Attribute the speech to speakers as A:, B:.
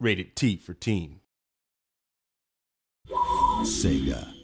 A: Rated T for teen.
B: Sega.